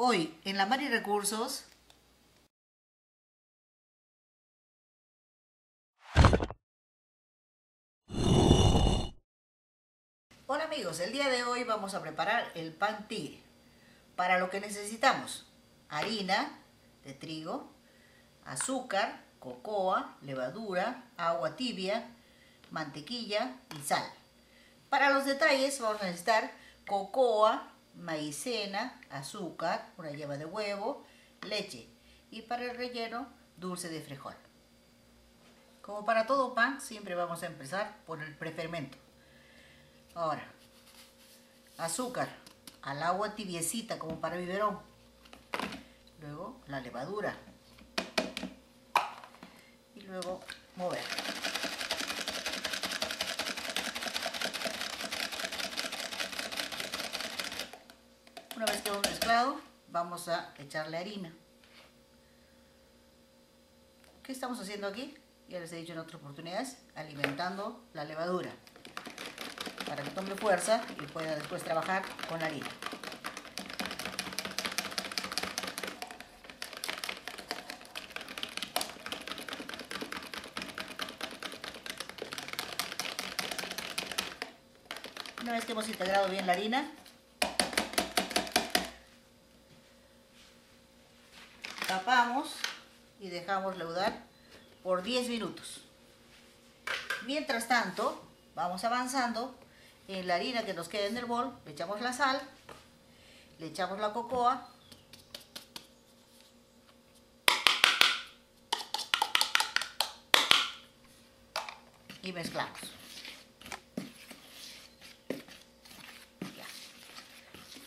Hoy en la Mari Recursos Hola amigos, el día de hoy vamos a preparar el pan tigre. Para lo que necesitamos harina de trigo, azúcar, cocoa, levadura, agua tibia, mantequilla y sal. Para los detalles vamos a necesitar cocoa, maicena, azúcar, una yema de huevo, leche y para el relleno dulce de frijol. Como para todo pan, siempre vamos a empezar por el prefermento. Ahora, azúcar al agua tibiecita como para biberón. Luego la levadura. Y luego mover. Una vez que hemos mezclado, vamos a echarle harina. ¿Qué estamos haciendo aquí? Ya les he dicho en otras oportunidades, alimentando la levadura para que tome fuerza y pueda después trabajar con la harina. Una vez que hemos integrado bien la harina, tapamos y dejamos leudar por 10 minutos. Mientras tanto, vamos avanzando en la harina que nos queda en el bol, le echamos la sal, le echamos la cocoa, y mezclamos.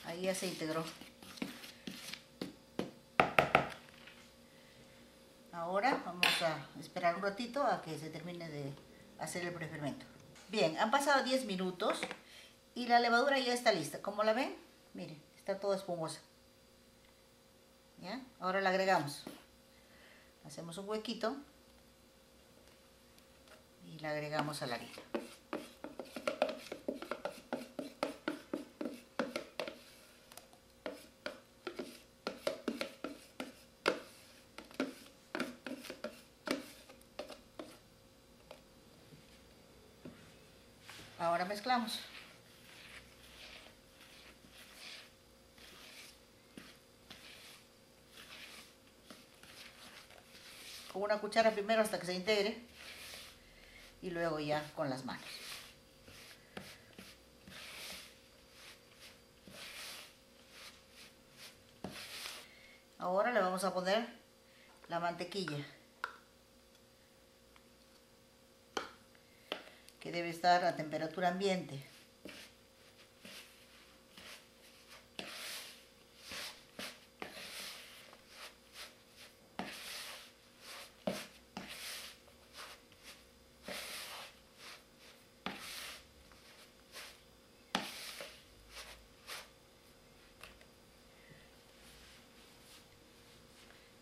Ahí ya se integró. Ahora a esperar un ratito a que se termine de hacer el prefermento. Bien, han pasado 10 minutos y la levadura ya está lista. Como la ven, miren, está toda espumosa. ¿Ya? Ahora la agregamos. Hacemos un huequito y la agregamos a la harina. Ahora mezclamos. Con una cuchara primero hasta que se integre y luego ya con las manos. Ahora le vamos a poner la mantequilla. Debe estar a temperatura ambiente.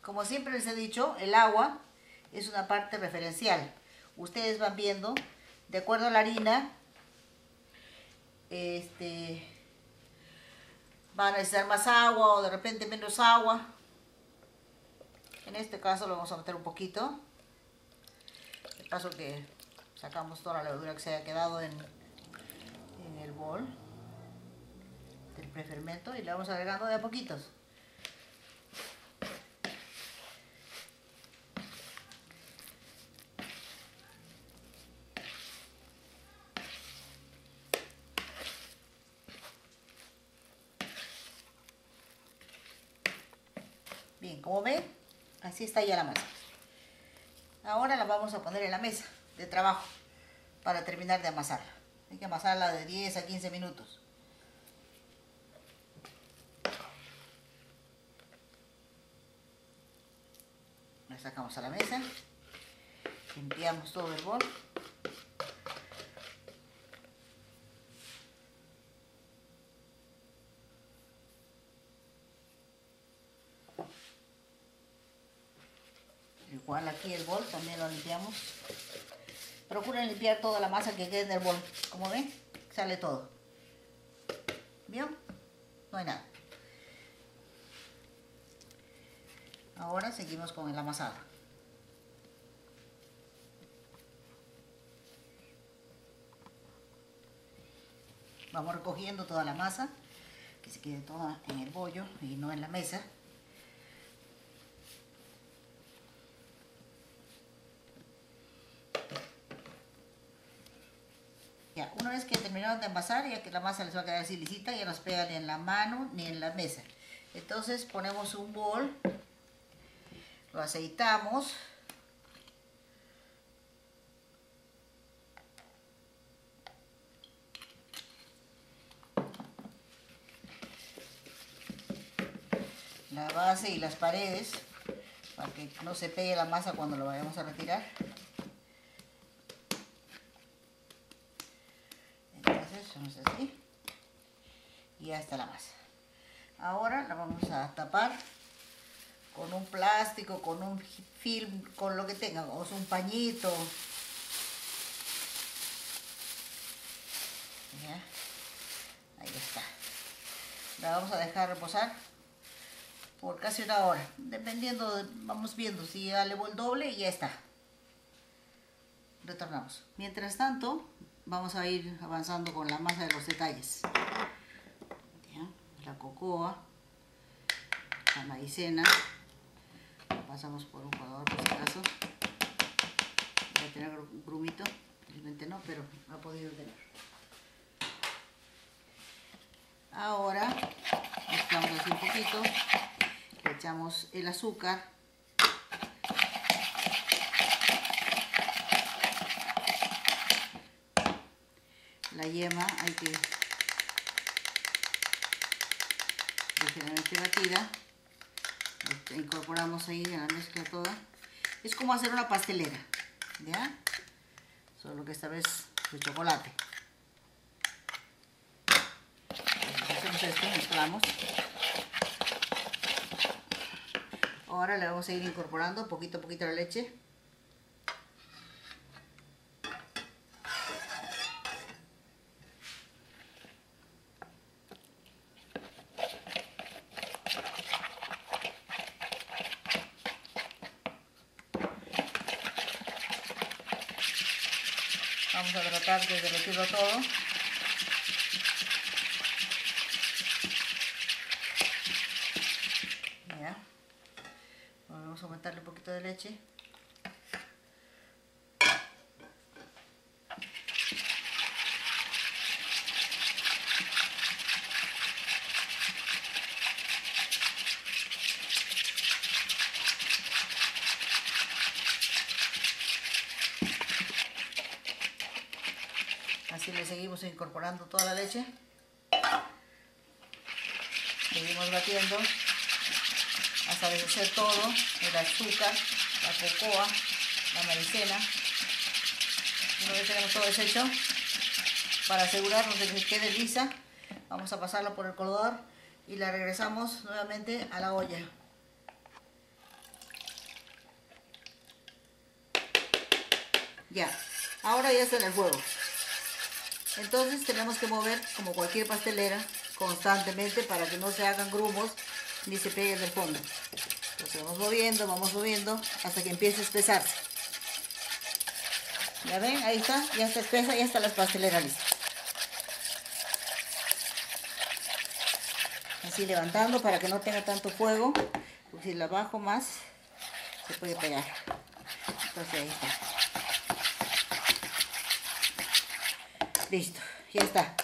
Como siempre les he dicho, el agua es una parte referencial. Ustedes van viendo de acuerdo a la harina, este, van a necesitar más agua o de repente menos agua. En este caso lo vamos a meter un poquito. El caso que sacamos toda la levadura que se haya quedado en, en el bol del prefermento y le vamos agregando de a poquitos. Bien, como ven, así está ya la masa. Ahora la vamos a poner en la mesa de trabajo para terminar de amasarla. Hay que amasarla de 10 a 15 minutos. La sacamos a la mesa, limpiamos todo el bol Igual aquí el bol también lo limpiamos. Procuren limpiar toda la masa que quede en el bol. Como ven, sale todo. ¿Vio? No hay nada. Ahora seguimos con el amasado. Vamos recogiendo toda la masa, que se quede toda en el bollo y no en la mesa. Ya, una vez que de amasar, ya que la masa les va a quedar así lisita, ya no se pega ni en la mano ni en la mesa. Entonces ponemos un bol, lo aceitamos. La base y las paredes para que no se pegue la masa cuando lo vayamos a retirar. Entonces, así. Y ya está la masa. Ahora la vamos a tapar con un plástico, con un film, con lo que tenga, o un pañito. Ahí está. La vamos a dejar reposar por casi una hora, dependiendo, vamos viendo, si ya le el doble, ya está. Retornamos. Mientras tanto, vamos a ir avanzando con la masa de los detalles. La cocoa, la maicena, pasamos por un jugador por si acaso, va a tener grumito, realmente no, pero ha podido tener. Ahora mezclamos así un poquito, le echamos el azúcar, la yema hay que ligeramente batida. incorporamos ahí en la mezcla toda. Es como hacer una pastelera, ¿ya? Solo que esta vez de chocolate. hacemos esto, mezclamos. Ahora le vamos a ir incorporando poquito a poquito la leche. A tratar de derretirlo todo. Ya. Vamos a aumentarle un poquito de leche. Incorporando toda la leche. Seguimos batiendo hasta deshacer todo, el azúcar, la cocoa, la maicena. Una vez tenemos todo deshecho, para asegurarnos de que quede lisa, vamos a pasarla por el colador y la regresamos nuevamente a la olla. Ya, ahora ya está en el fuego. Entonces tenemos que mover como cualquier pastelera constantemente para que no se hagan grumos ni se peguen del fondo. Entonces vamos moviendo, vamos moviendo hasta que empiece a espesarse. ¿Ya ven? Ahí está, ya está espesa, ya está la pastelera lista. Así levantando para que no tenga tanto fuego, si la bajo más se puede pegar. Entonces ahí está. Listo, ya está.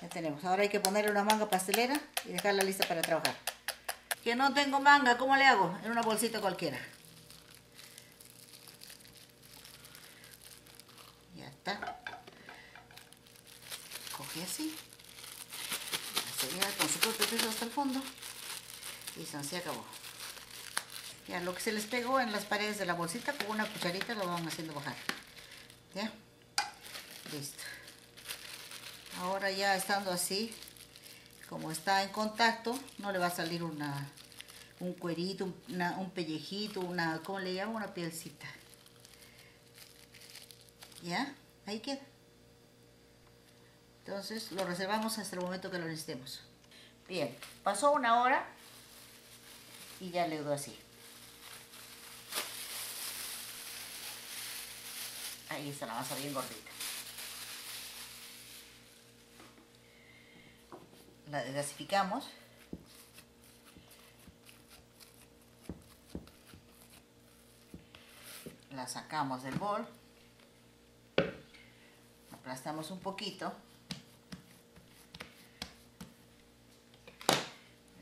Ya tenemos. Ahora hay que ponerle una manga pastelera y dejarla lista para trabajar. Que no tengo manga, ¿cómo le hago? En una bolsita cualquiera. Ya está. Coge así. Se con su propio peso hasta el fondo. Y se acabó. Ya, lo que se les pegó en las paredes de la bolsita, con una cucharita lo van haciendo bajar. ¿Ya? Listo ahora ya estando así como está en contacto no le va a salir una un cuerito un pellejito una ¿cómo le llamo? una pielcita. Ya ahí queda. Entonces lo reservamos hasta el momento que lo necesitemos. Bien pasó una hora y ya le doy así. Ahí está la masa bien gordita. La desgasificamos. La sacamos del bol. Aplastamos un poquito.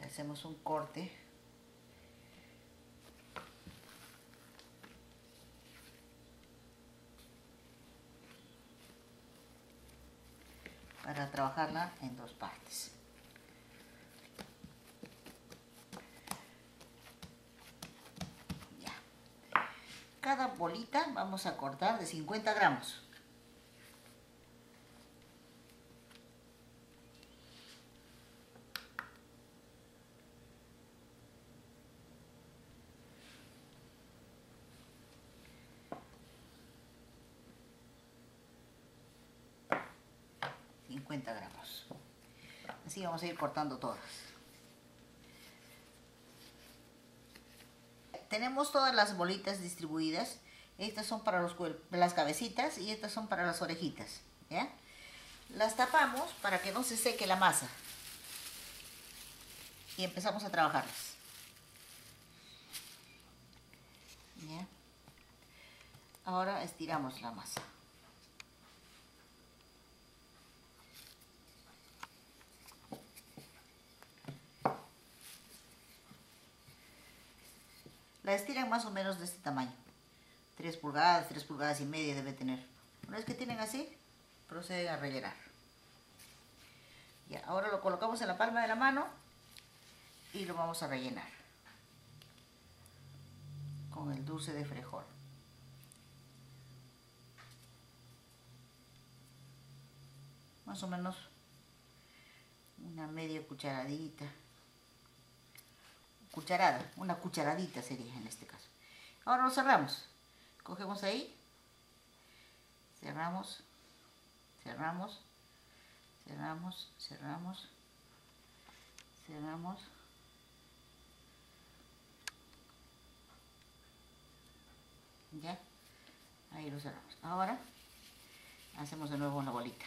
Hacemos un corte. para trabajarla en dos partes. Ya. Cada bolita vamos a cortar de 50 gramos. gramos. Así vamos a ir cortando todas. Tenemos todas las bolitas distribuidas. Estas son para los, las cabecitas y estas son para las orejitas. ¿ya? Las tapamos para que no se seque la masa. Y empezamos a trabajarlas. Ahora estiramos la masa. La estiran más o menos de este tamaño. 3 pulgadas, 3 pulgadas y media debe tener. Una vez que tienen así, proceden a rellenar. Ya, ahora lo colocamos en la palma de la mano y lo vamos a rellenar con el dulce de frijol. Más o menos una media cucharadita cucharada, una cucharadita sería en este caso. Ahora lo cerramos. Cogemos ahí, cerramos, cerramos, cerramos, cerramos, cerramos. Ya, ahí lo cerramos. Ahora hacemos de nuevo una bolita.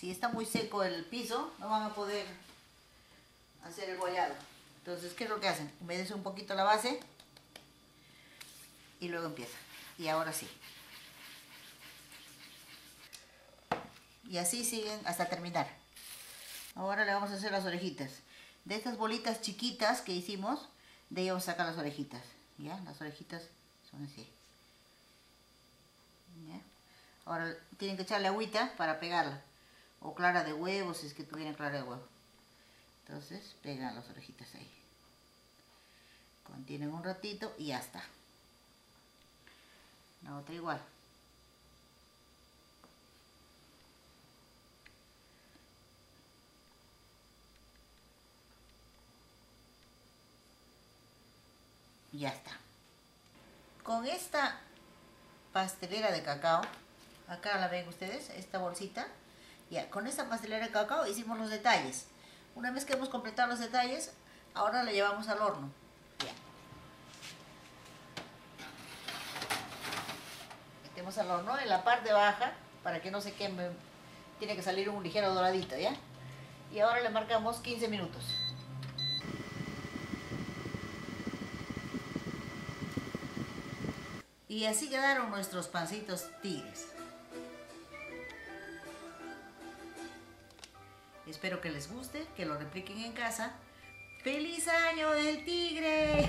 Si está muy seco el piso, no van a poder hacer el bollado. Entonces, ¿qué es lo que hacen? Humedece un poquito la base y luego empieza. Y ahora sí. Y así siguen hasta terminar. Ahora le vamos a hacer las orejitas. De estas bolitas chiquitas que hicimos, de ahí vamos a sacar las orejitas. ¿Ya? Las orejitas son así. Ahora tienen que echarle agüita para pegarla o clara de huevo, si es que tuvieran clara de huevo. Entonces pegan las orejitas ahí. Contienen un ratito y ya está. La otra igual. Ya está. Con esta pastelera de cacao, acá la ven ustedes, esta bolsita, ya, con esta pastelera de cacao hicimos los detalles. Una vez que hemos completado los detalles, ahora la llevamos al horno. Ya. Metemos al horno en la parte baja para que no se queme. Tiene que salir un ligero doradito, ¿ya? Y ahora le marcamos 15 minutos. Y así quedaron nuestros pancitos tigres. Espero que les guste, que lo repliquen en casa. ¡Feliz año del tigre!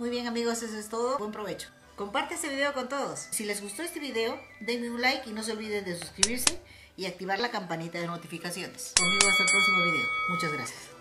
Muy bien amigos, eso es todo. Buen provecho. Comparte este video con todos. Si les gustó este video, denme un like y no se olviden de suscribirse y activar la campanita de notificaciones. Conmigo hasta el próximo video. Muchas gracias.